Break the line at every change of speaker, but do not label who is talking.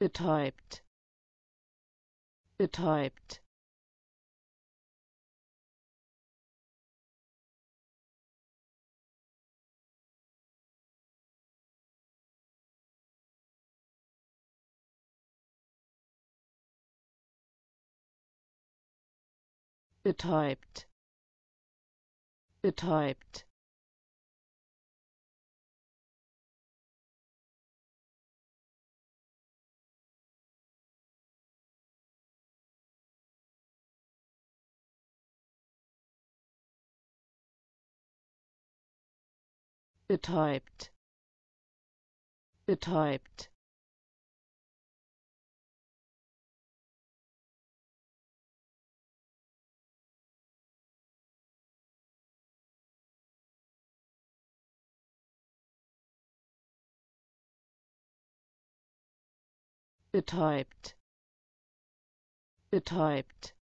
betäubt. Betäubt. Betäubt. Betäubt betäubt betäubt. Betäubt betäubt